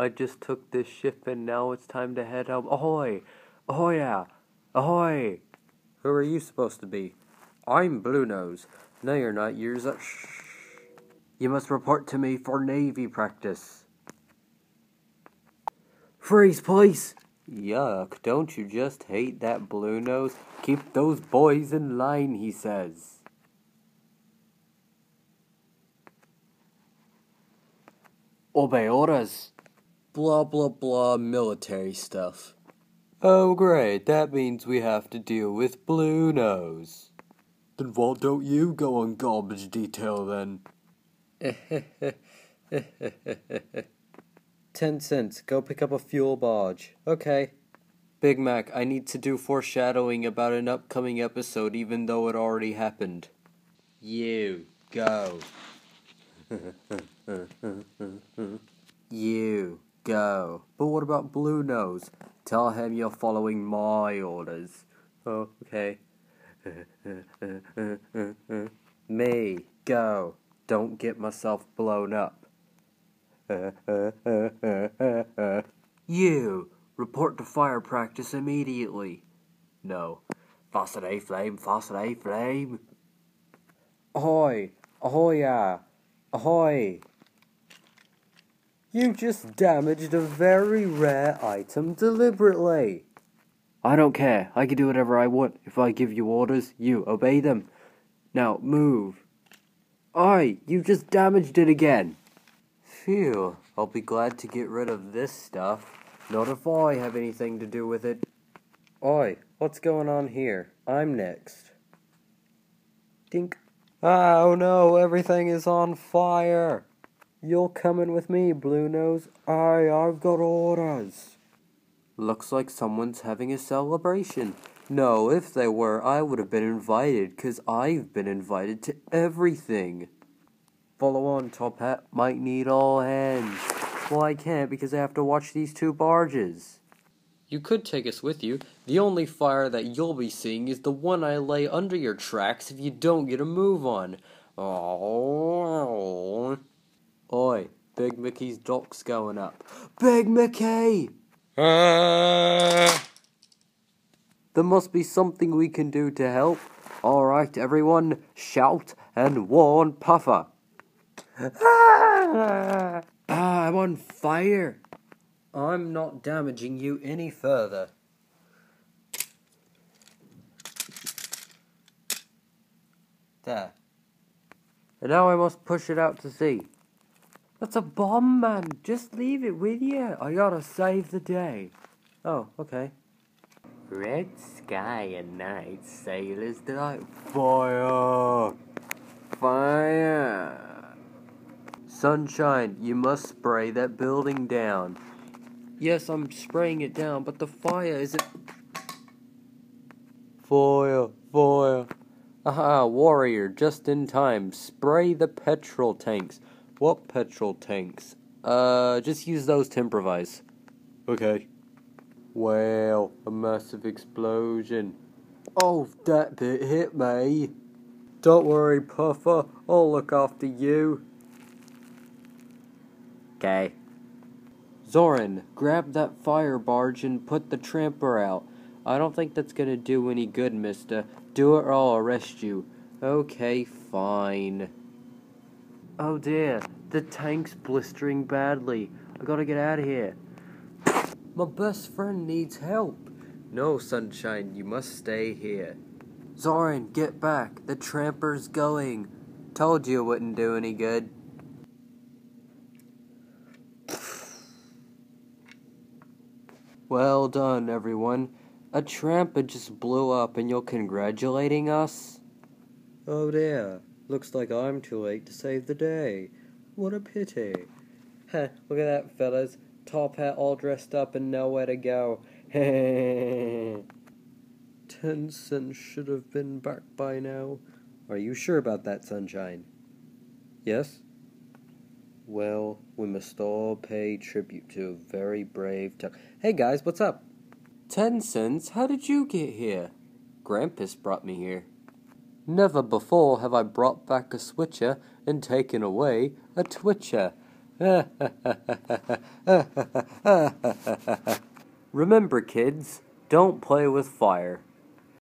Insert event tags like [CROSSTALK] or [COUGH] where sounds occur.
I just took this ship and now it's time to head home. Ahoy! Ahoy! Yeah. Ahoy! Who are you supposed to be? I'm Bluenose. No, you're not. You're a. Shh. You must report to me for Navy practice. Freeze, please! Yuck, don't you just hate that Bluenose? Keep those boys in line, he says. Obey orders. Blah blah blah military stuff. Oh great, that means we have to deal with Bluenose. Then why don't you go on garbage detail then? [LAUGHS] Ten cents, go pick up a fuel barge. Okay. Big Mac, I need to do foreshadowing about an upcoming episode even though it already happened. You, go. [LAUGHS] go. But what about Bluenose? Tell him you're following my orders. Oh, okay. [LAUGHS] Me, go. Don't get myself blown up. [LAUGHS] you, report to fire practice immediately. No. Fast A flame, fast A flame. Ahoy! Ahoy! -ah. Ahoy! You just damaged a very rare item deliberately. I don't care. I can do whatever I want. If I give you orders, you obey them. Now, move. Oi, you just damaged it again. Phew, I'll be glad to get rid of this stuff. Not if I have anything to do with it. Oi, what's going on here? I'm next. Dink. Oh no, everything is on fire. You're coming with me, Bluenose. Aye, I've got orders. Looks like someone's having a celebration. No, if they were, I would have been invited, because I've been invited to everything. Follow on, Top Hat. Might need all hands. Well, I can't because I have to watch these two barges. You could take us with you. The only fire that you'll be seeing is the one I lay under your tracks if you don't get a move on. Oh. Oi, Big Mickey's dock's going up. Big Mickey! Uh. There must be something we can do to help. Alright, everyone, shout and warn Puffa. ah, I'm on fire. I'm not damaging you any further. There. And now I must push it out to sea. That's a bomb, man. Just leave it with you. I gotta save the day. Oh, okay. Red sky and night, sailors delight. Fire! Fire! Sunshine, you must spray that building down. Yes, I'm spraying it down, but the fire is it. Fire, fire. Aha, warrior, just in time. Spray the petrol tanks. What petrol tanks? Uh, just use those to improvise. Okay. Wow, a massive explosion. Oh, that bit hit me. Don't worry, Puffa. I'll look after you. Okay. Zorran, grab that fire barge and put the tramper out. I don't think that's gonna do any good, mister. Do it or I'll arrest you. Okay, fine. Oh dear, the tank's blistering badly. I gotta get out of here. My best friend needs help. No, Sunshine, you must stay here. Zorran, get back. The tramper's going. Told you it wouldn't do any good. Well done, everyone. A tramper just blew up and you're congratulating us? Oh dear. Looks like I'm too late to save the day. What a pity. Heh, [LAUGHS] look at that, fellas. Top hat all dressed up and nowhere to go. [LAUGHS] Ten Cents should have been back by now. Are you sure about that, Sunshine? Yes? Well, we must all pay tribute to a very brave tuck. Hey guys, what's up? Ten cents? How did you get here? Grampus brought me here. Never before have I brought back a switcher and taken away a twitcher. [LAUGHS] Remember, kids, don't play with fire.